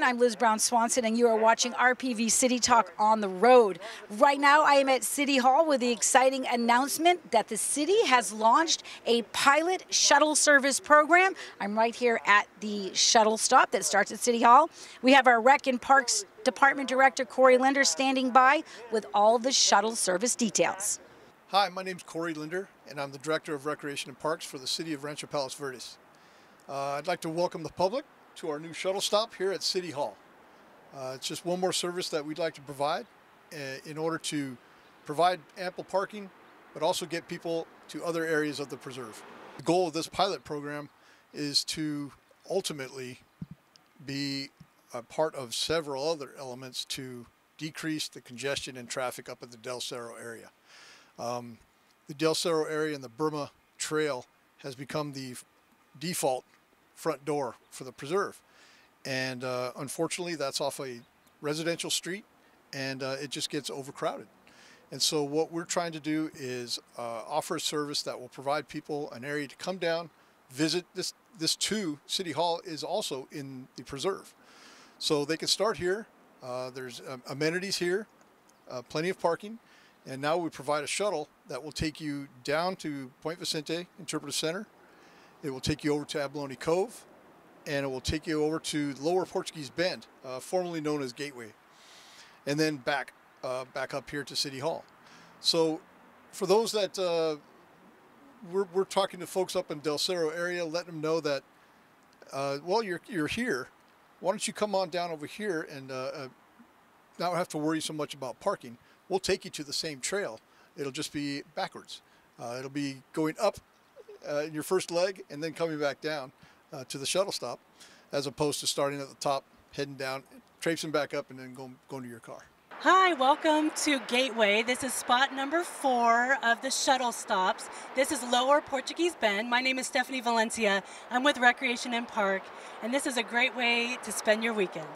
everyone. I'm Liz Brown Swanson, and you are watching RPV City Talk on the road. Right now, I am at City Hall with the exciting announcement that the city has launched a pilot shuttle service program. I'm right here at the shuttle stop that starts at City Hall. We have our Rec and Parks Department Director Cory Linder standing by with all the shuttle service details. Hi, my name is Cory Linder, and I'm the Director of Recreation and Parks for the City of Rancho Palos Verdes. Uh, I'd like to welcome the public to our new shuttle stop here at City Hall. Uh, it's just one more service that we'd like to provide uh, in order to provide ample parking, but also get people to other areas of the preserve. The goal of this pilot program is to ultimately be a part of several other elements to decrease the congestion and traffic up at the Del Cerro area. Um, the Del Cerro area and the Burma Trail has become the default front door for the preserve. And uh, unfortunately, that's off a residential street and uh, it just gets overcrowded. And so what we're trying to do is uh, offer a service that will provide people an area to come down, visit this, this too, City Hall is also in the preserve. So they can start here. Uh, there's um, amenities here, uh, plenty of parking. And now we provide a shuttle that will take you down to Point Vicente Interpretive Center. It will take you over to Abalone Cove, and it will take you over to Lower Portuguese Bend, uh, formerly known as Gateway, and then back uh, back up here to City Hall. So, for those that uh, we're, we're talking to folks up in Del Cerro area, let them know that uh, well, you're you're here. Why don't you come on down over here and uh, uh, not have to worry so much about parking? we'll take you to the same trail. It'll just be backwards. It'll be going up uh, your first leg and then coming back down uh, to the shuttle stop, as opposed to starting at the top, heading down, traipsing back up, and then going, going to your car. Hi, welcome to Gateway. This is spot number four of the shuttle stops. This is Lower Portuguese Bend. My name is Stephanie Valencia. I'm with Recreation and Park, and this is a great way to spend your weekend.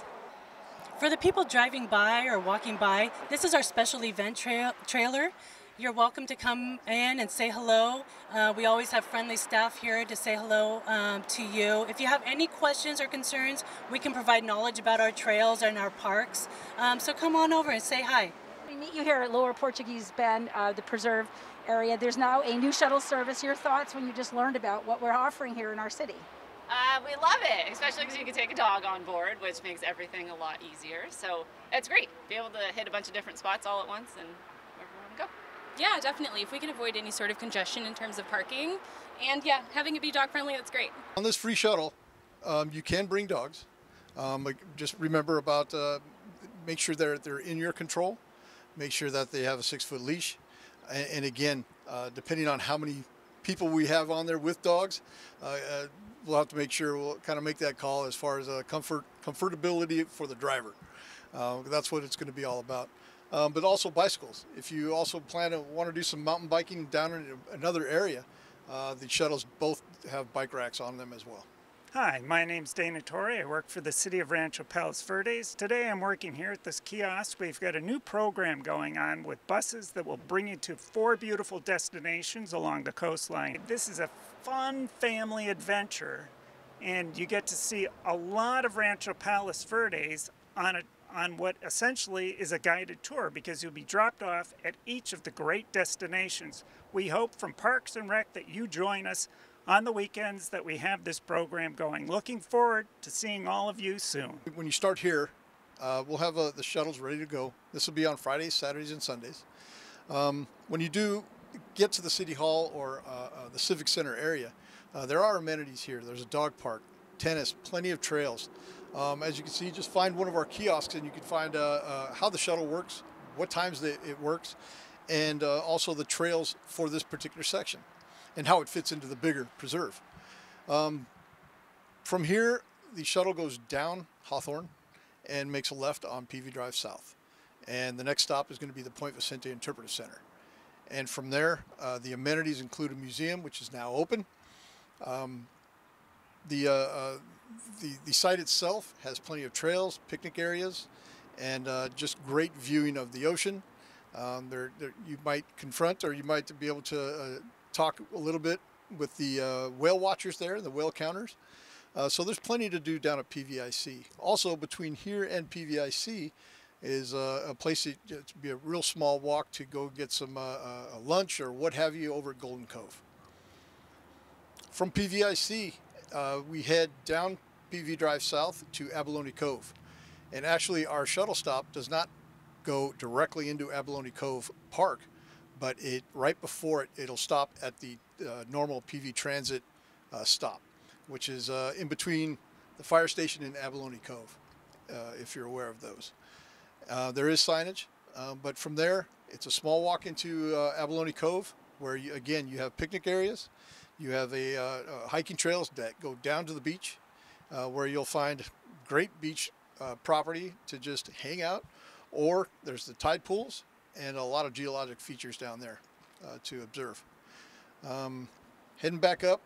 For the people driving by or walking by, this is our special event tra trailer. You're welcome to come in and say hello. Uh, we always have friendly staff here to say hello um, to you. If you have any questions or concerns, we can provide knowledge about our trails and our parks. Um, so come on over and say hi. We meet you here at Lower Portuguese Bend, uh, the preserve area. There's now a new shuttle service. Your thoughts when you just learned about what we're offering here in our city? Uh, we love it, especially because you can take a dog on board, which makes everything a lot easier. So it's great. To be able to hit a bunch of different spots all at once and wherever we want to go. Yeah, definitely. If we can avoid any sort of congestion in terms of parking, and yeah, having it be dog friendly, that's great. On this free shuttle, um, you can bring dogs. Um, just remember about uh, make sure they're they're in your control. Make sure that they have a six foot leash, and, and again, uh, depending on how many people we have on there with dogs, uh, uh we'll have to make sure we'll kind of make that call as far as uh, comfort comfortability for the driver. Uh, that's what it's going to be all about. Um, but also bicycles. If you also plan to want to do some mountain biking down in another area, uh, the shuttles both have bike racks on them as well. Hi, my name's Dana Torrey. I work for the City of Rancho Palos Verdes. Today I'm working here at this kiosk. We've got a new program going on with buses that will bring you to four beautiful destinations along the coastline. This is a fun family adventure and you get to see a lot of Rancho Palos Verdes on a on what essentially is a guided tour because you'll be dropped off at each of the great destinations. We hope from Parks and Rec that you join us on the weekends that we have this program going. Looking forward to seeing all of you soon. When you start here, uh, we'll have uh, the shuttles ready to go. This will be on Fridays, Saturdays, and Sundays. Um, when you do get to the City Hall or uh, uh the Civic Center area, uh, there are amenities here. There's a dog park, tennis, plenty of trails. Um, as you can see, just find one of our kiosks and you can find uh, how the shuttle works, what times it works, and also the trails for this particular section and how it fits into the bigger preserve. Um, from here, the shuttle goes down Hawthorne and makes a left on PV Drive South. And the next stop is going to be the Point Vicente Interpretive Center. And from there, uh, the amenities include a museum, which is now open. Um, the, uh, uh, the, the site itself has plenty of trails, picnic areas, and uh, just great viewing of the ocean. Um, there, there, you might confront or you might be able to uh, talk a little bit with the uh, whale watchers there, the whale counters. Uh, so there's plenty to do down at PVIC. Also, between here and PVIC is uh, a place that to be a real small walk to go get some uh, uh, lunch or what have you over at Golden Cove. From PVIC, uh, we head down PV Drive South to Abalone Cove. And actually, our shuttle stop does not go directly into Abalone Cove Park, but it right before it, it'll stop at the uh, normal PV Transit uh, stop, which is uh, in between the fire station and Abalone Cove, uh, if you're aware of those. Uh, there is signage, um, but from there, it's a small walk into uh, Abalone Cove, where you, again you have picnic areas, you have a hiking trails that go down to the beach, where you'll find great beach property to just hang out or there's the tide pools and a lot of geologic features down there uh, to observe. Um, heading back up,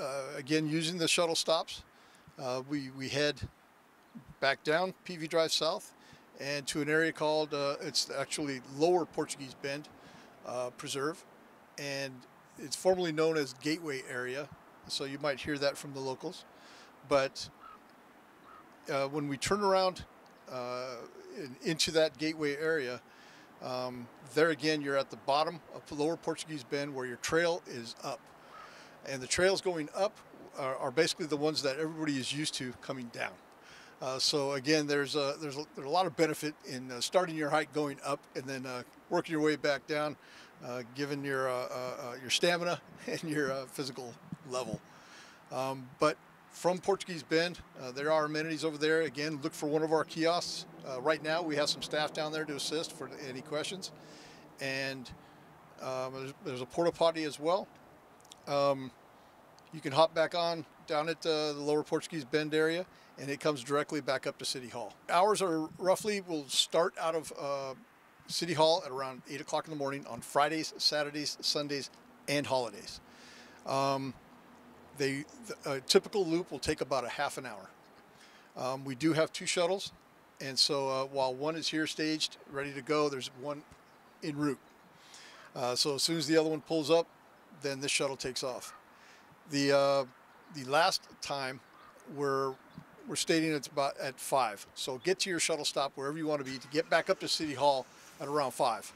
uh, again using the shuttle stops, uh, we, we head back down PV Drive South and to an area called, uh, it's actually Lower Portuguese Bend uh, Preserve and it's formerly known as Gateway Area, so you might hear that from the locals. But uh, when we turn around in, into that gateway area, um, there again, you're at the bottom of the lower Portuguese Bend where your trail is up. And the trails going up are, are basically the ones that everybody is used to coming down. Uh, so again, there's a, there's, a, there's a lot of benefit in uh, starting your hike going up and then uh, working your way back down, uh, given your, uh, uh, your stamina and your physical level. Um, but from Portuguese Bend. Uh, there are amenities over there. Again, look for one of our kiosks. Uh, right now, we have some staff down there to assist for any questions. And um, there's, there's, a porta potty as well. Um, you can hop back on down at uh, the lower Portuguese Bend area, and it comes directly back up to City Hall. Hours are roughly, will start out of uh, City Hall at around 8 o'clock in the morning on Fridays, Saturdays, Sundays, and holidays. Um, they, a typical loop will take about a half an hour. Um, we do have two shuttles, and so uh, while one is here staged, ready to go, there's one en route. Uh, so as soon as the other one pulls up, then this shuttle takes off. The uh, the last time we're we're stating it's about at five. So get to your shuttle stop wherever you want to be to get back up to City Hall at around five.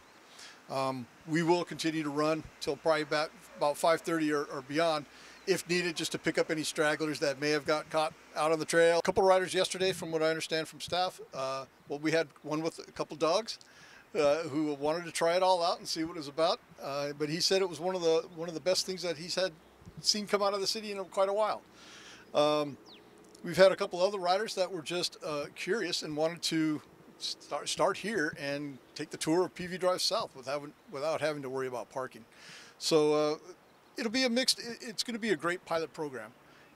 Um, we will continue to run till probably about about 5:30 or, or beyond if needed, just to pick up any stragglers that may have got caught out on the trail. A couple riders yesterday, from what I understand from staff. Uh, well, we had one with a couple dogs uh, who wanted to try it all out and see what it was about. Uh, but he said it was one of the one of the best things that he's had seen come out of the city in quite a while. Um, we've had a couple other riders that were just uh, curious and wanted to start start here and take the tour of PV Drive South without without having to worry about parking. So uh, it'll be a mixed. It's going to be a great pilot program,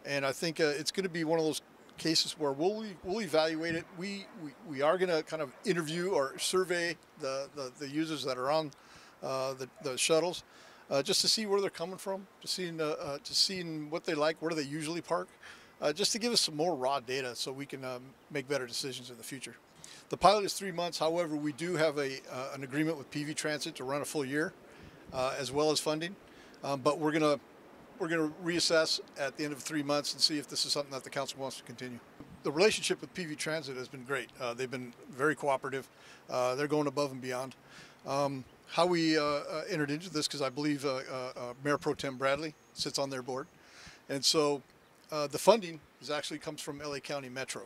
and I think uh, it's going to be one of those cases where we'll we'll evaluate it. We we, we are going to kind of interview or survey the, the, the users that are on uh, the, the shuttles, uh, just to see where they're coming from, to seeing uh, uh, to seeing what they like, where do they usually park, uh, just to give us some more raw data so we can um, make better decisions in the future. The pilot is three months. However, we do have a an agreement with PV Transit to run a full year, as well as funding. Um, but we're gonna we're gonna reassess at the end of three months and see if this is something that the council wants to continue. The relationship with PV Transit has been great. Uh, they've been very cooperative. Uh, they're going above and beyond. Um, how we uh, uh entered into this, because I believe uh, uh, Mayor Pro Tem Bradley sits on their board, and so the funding is actually comes from LA County Metro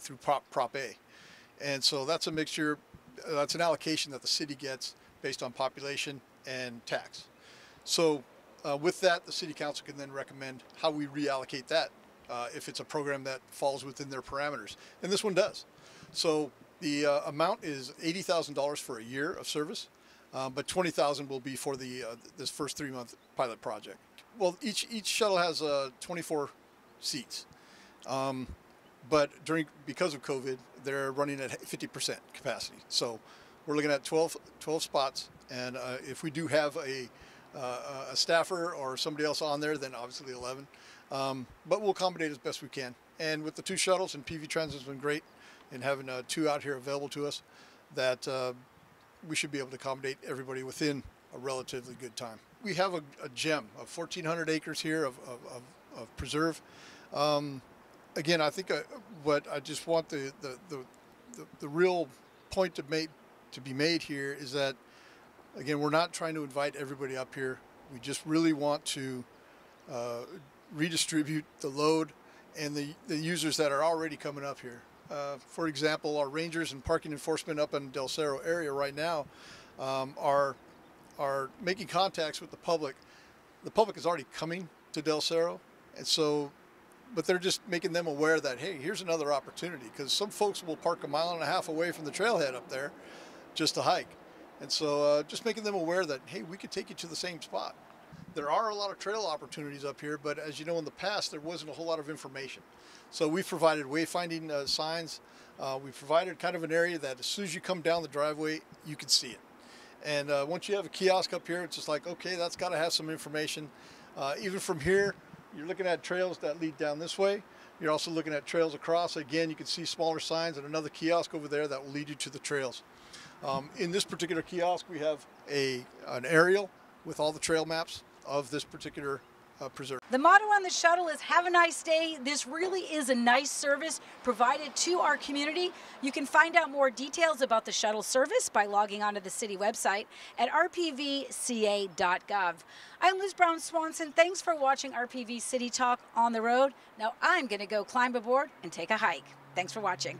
through Prop, Prop A, and so that's a mixture. That's an allocation that the city gets based on population and tax. So uh, with that, the city council can then recommend how we reallocate that uh, if it's a program that falls within their parameters. And this one does. So the uh, amount is $80,000 for a year of service, uh, but 20000 will be for the uh, this first three-month pilot project. Well, each, each shuttle has uh, 24 seats. Um, but during because of COVID, they're running at 50% capacity. So we're looking at 12, 12 spots, and if we do have a uh, a staffer or somebody else on there, then obviously 11. Um, but we'll accommodate as best we can. And with the two shuttles and PV Transit has been great in having uh, two out here available to us that uh, we should be able to accommodate everybody within a relatively good time. We have a, a gem of 1,400 acres here of, of, of, of preserve. Um, again, I think uh, what I just want the, the, the, the, the real point to make to be made here is that again we're not trying to invite everybody up here. We just really want to uh, redistribute the load and the, the users that are already coming up here. Uh, for example, our rangers and parking enforcement up in Del Cerro area right now um, are are making contacts with the public. The public is already coming to Del Cerro, and so, but they're just making them aware that hey, here's another opportunity because some folks will park a mile and a half away from the trailhead up there, just to hike, and so uh, just making them aware that hey, we could take you to the same spot. There are a lot of trail opportunities up here, but as you know, in the past there wasn't a whole lot of information. So we've provided wayfinding uh, signs. Uh, we've provided kind of an area that as soon as you come down the driveway, you can see it. And uh, once you have a kiosk up here, it's just like, okay, that's got to have some information. Uh, even from here, you're looking at trails that lead down this way. You're also looking at trails across. Again, you can see smaller signs and another kiosk over there that will lead you to the trails. Um, in this particular kiosk, we have a an aerial with all the trail maps of this particular uh, preserve. The motto on the shuttle is Have a nice day. This really is a nice service provided to our community. You can find out more details about the shuttle service by logging onto the city website at rpvca.gov. I'm Liz Brown Swanson. Thanks for watching RPV City Talk on the road. Now I'm going to go climb aboard and take a hike. Thanks for watching.